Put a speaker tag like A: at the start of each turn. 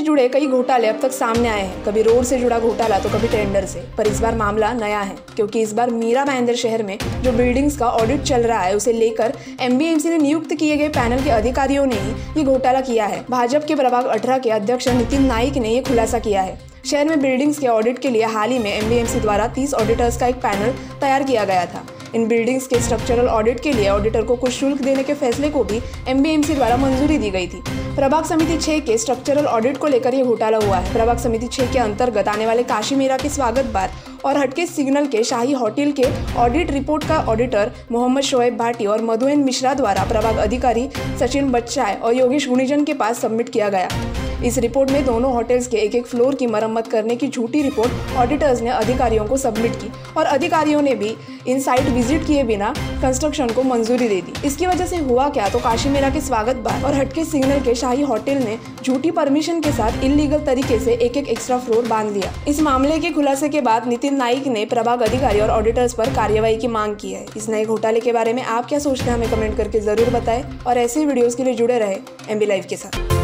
A: से जुड़े कई घोटाले अब तक सामने आए हैं। कभी रोड से जुड़ा घोटाला तो कभी टेंडर से। पर इस बार मामला नया है, क्योंकि इस बार मीरा महेंद्र शहर में जो बिल्डिंग्स का ऑडिट चल रहा है, उसे लेकर एमबीएमसी ने नियुक्त किए गए पैनल के अधिकारियों ने ही ये घोटाला किया है। भाजपा के प्रभाग अठारह के अध्यक्ष नितिन नाइक ने ये खुलासा किया है। शहर में बिल्डिंग्स के ऑडिट के लिए हाल ही में एमबीएमसी द्वारा तीस ऑडिटर्स का एक पैनल तैयार किया गया था। इन बिल्डिंग्स के स्ट्रक्चरल ऑडिट के लिए ऑडिटर को कुछ शुल्क देने के फैसले को भी एमबीएमसी द्वारा मंजूरी दी गई थी। प्रभाग समिति छह के स्ट्रक्चरल ऑडिट को लेकर यह घोटाला हुआ है। प्रभाग समिति छह के अंतर्गत आने वाले काशी मीरा के स्वागत बार और हटके सिग्नल के शाही होटल के ऑडिट रिपोर्ट का ऑडिटर मोहम्मद शोएब भाटी और मधुएन मिश्रा द्वारा प्रभाग अधिकारी सचिन बच्चाए और योगेश गुणीजन के पास सबमिट किया गया। इस रिपोर्ट में दोनों होटल्स के एक एक फ्लोर की मरम्मत करने की झूठी रिपोर्ट ऑडिटर्स ने अधिकारियों को सबमिट की और अधिकारियों ने भी इन साइट विज़िट किए बिना कंस्ट्रक्शन को मंजूरी दे दी। इसकी वजह से हुआ क्या? तो काशी मेरा के स्वागत बार और हटके सिग्नल के शाही होटल ने झूठी परमिशन के साथ इलीगल तरीके से एक एक एक्स्ट्रा फ्लोर बाँध दिया इस मामले के खुलासे के बाद नितिन नाइक ने प्रभाग अधिकारी और ऑडिटर्स पर कार्यवाही की मांग की है। इस नए घोटाले के बारे में आप क्या सोचते हैं? हमें कमेंट करके ज़रूर बताएँ और ऐसे वीडियोस के लिए जुड़े रहे एमबी लाइव के साथ।